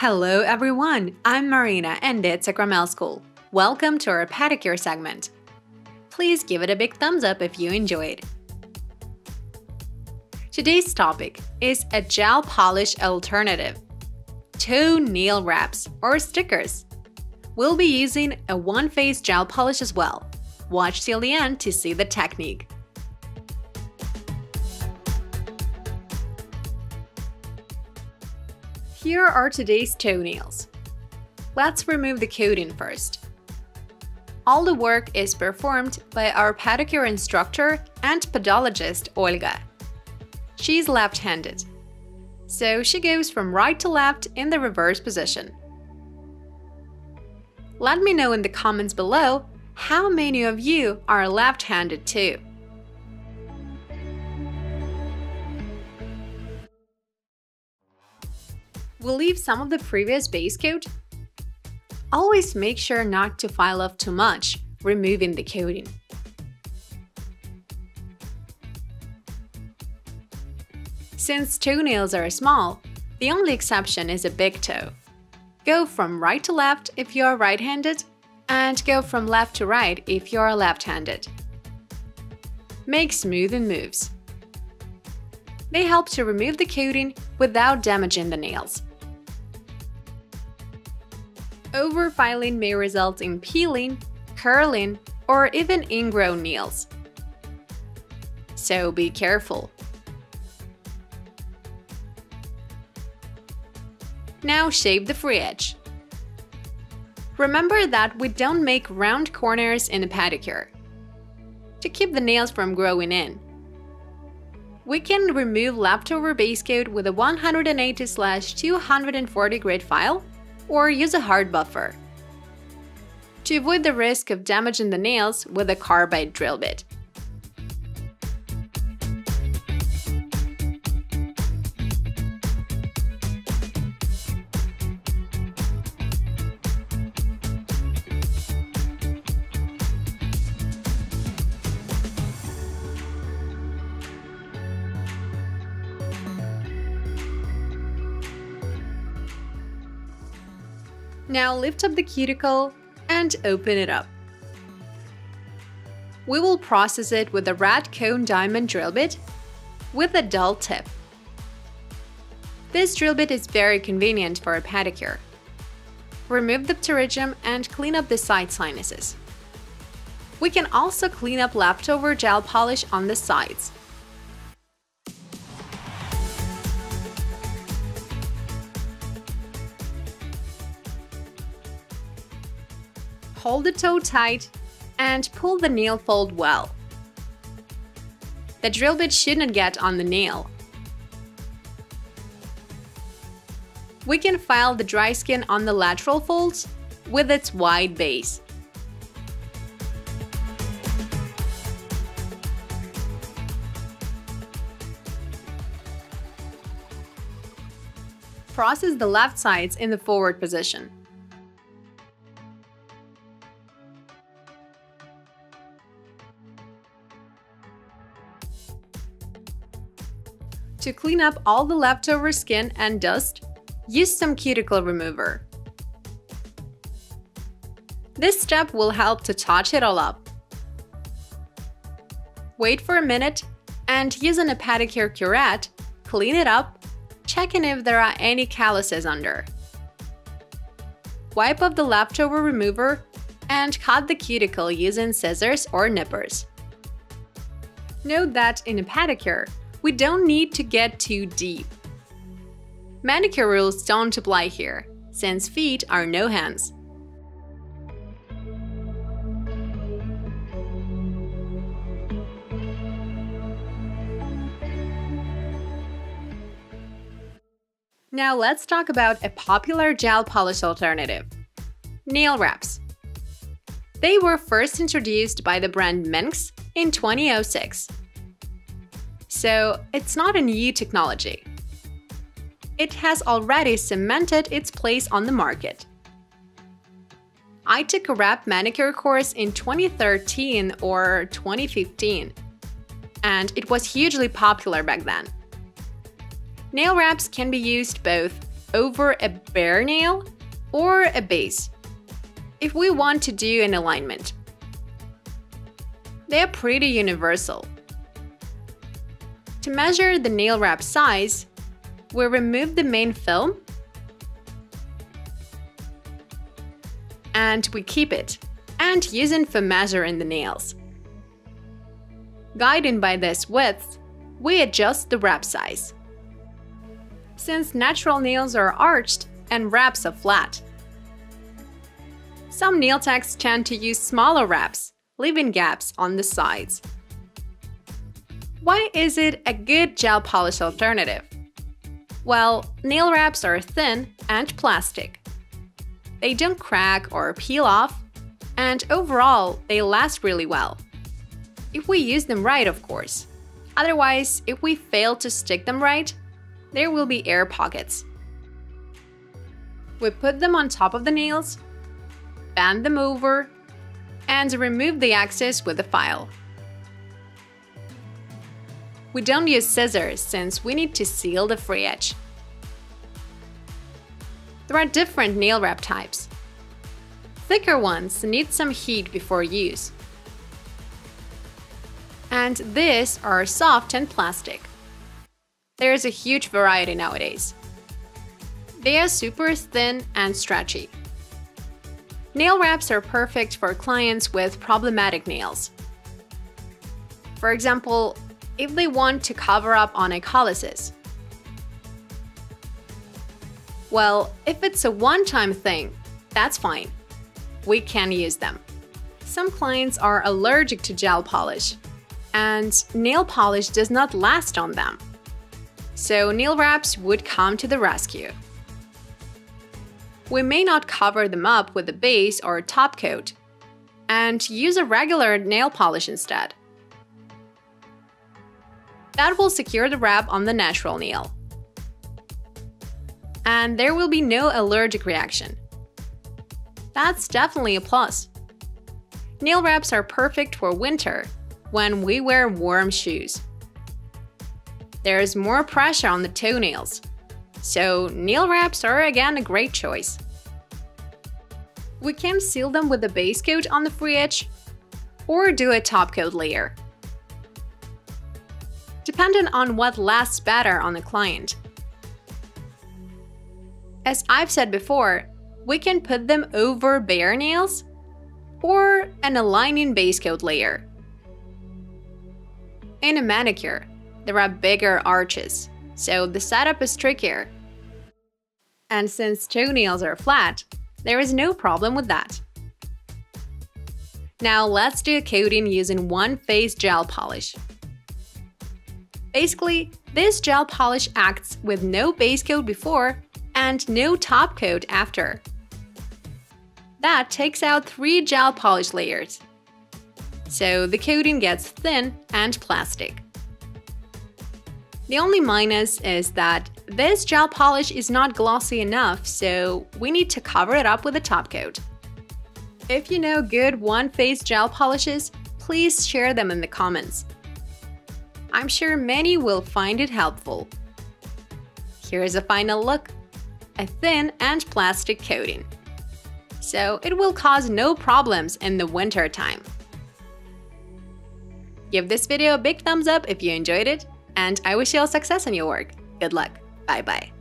Hello everyone, I'm Marina and it's Sakramel School. Welcome to our pedicure segment. Please give it a big thumbs up if you enjoyed. Today's topic is a gel polish alternative. Toe nail wraps or stickers. We'll be using a one-phase gel polish as well. Watch till the end to see the technique. Here are today's toenails. Let's remove the coating first. All the work is performed by our pedicure instructor and podologist Olga. She's left-handed, so she goes from right to left in the reverse position. Let me know in the comments below how many of you are left-handed too. We'll leave some of the previous base coat. Always make sure not to file off too much, removing the coating. Since toenails are small, the only exception is a big toe. Go from right to left if you are right-handed, and go from left to right if you are left-handed. Make smoothing moves. They help to remove the coating without damaging the nails. Overfiling may result in peeling, curling, or even ingrown nails. So be careful. Now shape the free edge. Remember that we don't make round corners in a pedicure to keep the nails from growing in. We can remove leftover base coat with a 180-240 grit file or use a hard buffer. To avoid the risk of damaging the nails with a carbide drill bit. Now lift up the cuticle and open it up. We will process it with a rat cone diamond drill bit with a dull tip. This drill bit is very convenient for a pedicure. Remove the pterygium and clean up the side sinuses. We can also clean up leftover gel polish on the sides. Hold the toe tight and pull the nail fold well. The drill bit shouldn't get on the nail. We can file the dry skin on the lateral folds with its wide base. Process the left sides in the forward position. To clean up all the leftover skin and dust, use some cuticle remover. This step will help to touch it all up. Wait for a minute and using a pedicure curette, clean it up, checking if there are any calluses under. Wipe off the leftover remover and cut the cuticle using scissors or nippers. Note that in a pedicure, we don't need to get too deep. Manicure rules don't apply here, since feet are no hands. Now let's talk about a popular gel polish alternative – nail wraps. They were first introduced by the brand Minx in 2006 so it's not a new technology. It has already cemented its place on the market. I took a wrap manicure course in 2013 or 2015, and it was hugely popular back then. Nail wraps can be used both over a bare nail or a base if we want to do an alignment. They are pretty universal. To measure the nail wrap size, we remove the main film and we keep it and use it for measuring the nails. Guided by this width, we adjust the wrap size. Since natural nails are arched and wraps are flat. Some nail techs tend to use smaller wraps, leaving gaps on the sides. Why is it a good gel polish alternative? Well, nail wraps are thin and plastic. They don't crack or peel off, and overall, they last really well. If we use them right, of course. Otherwise, if we fail to stick them right, there will be air pockets. We put them on top of the nails, bend them over, and remove the excess with a file. We don't use scissors since we need to seal the free edge. There are different nail wrap types. Thicker ones need some heat before use. And these are soft and plastic. There is a huge variety nowadays. They are super thin and stretchy. Nail wraps are perfect for clients with problematic nails. For example, if they want to cover up on onycholysis. Well, if it's a one-time thing, that's fine. We can use them. Some clients are allergic to gel polish, and nail polish does not last on them. So nail wraps would come to the rescue. We may not cover them up with a base or top coat, and use a regular nail polish instead. That will secure the wrap on the natural nail. And there will be no allergic reaction. That's definitely a plus. Nail wraps are perfect for winter, when we wear warm shoes. There is more pressure on the toenails, so nail wraps are again a great choice. We can seal them with a base coat on the free edge, or do a top coat layer dependent on what lasts better on the client. As I've said before, we can put them over bare nails or an aligning base coat layer. In a manicure, there are bigger arches, so the setup is trickier. And since toenails are flat, there is no problem with that. Now let's do a coating using one-phase gel polish. Basically, this gel polish acts with no base coat before and no top coat after. That takes out three gel polish layers. So the coating gets thin and plastic. The only minus is that this gel polish is not glossy enough, so we need to cover it up with a top coat. If you know good one-phase gel polishes, please share them in the comments. I'm sure many will find it helpful. Here's a final look. A thin and plastic coating. So it will cause no problems in the winter time. Give this video a big thumbs up if you enjoyed it, and I wish you all success in your work. Good luck. Bye bye.